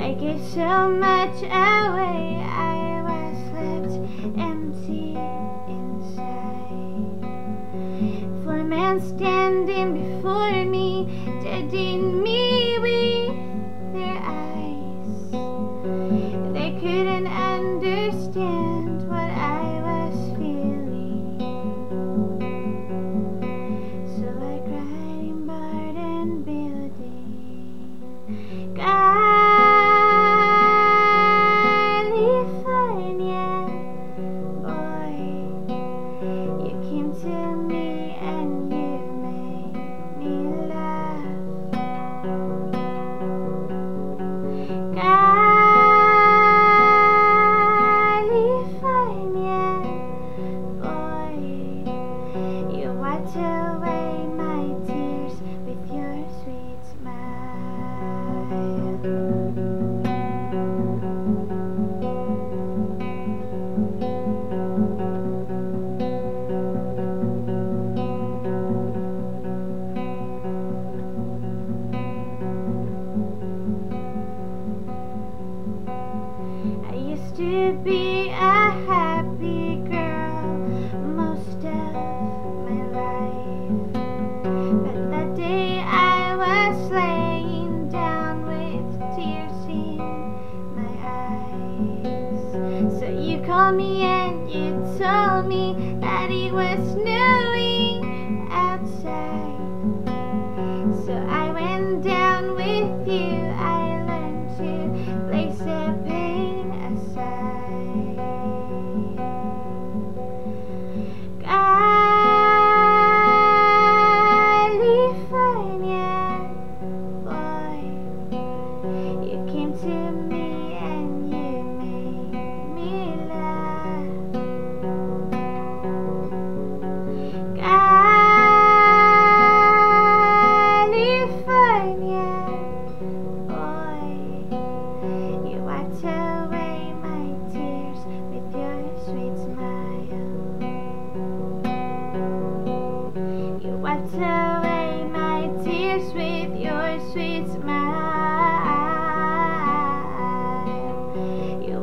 I gave so much away, I was left empty inside. For a man standing before me, dead in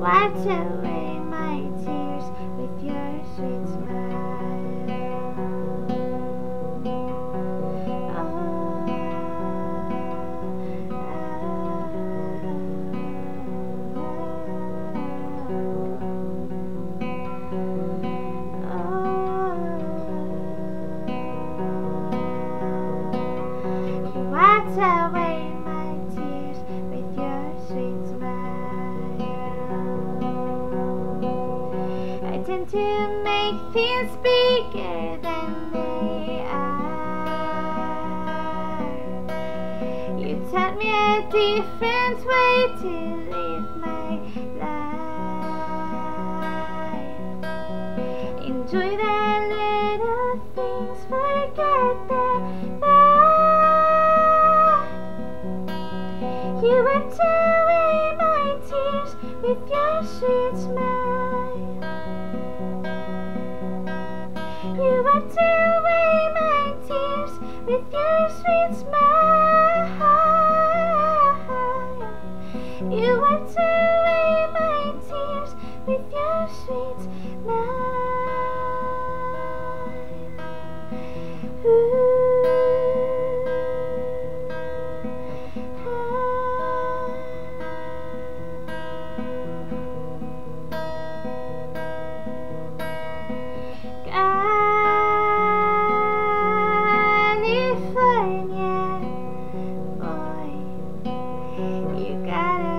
Wiped away my tears with your sweet smile. Oh, oh, oh, oh. You wiped away. to make things bigger than they are. You taught me a different way to live. sweet. Ooh, ah. California boy, you gotta.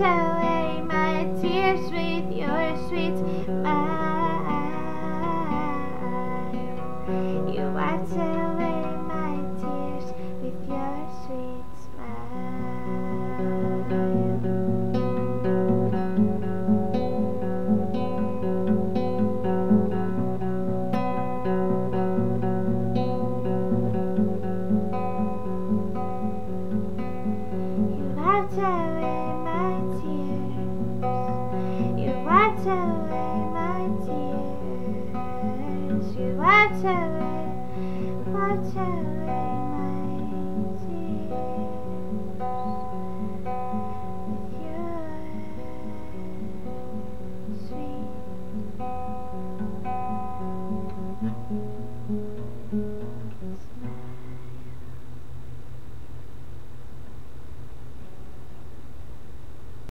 Away, my tears with your sweet smile. You are to so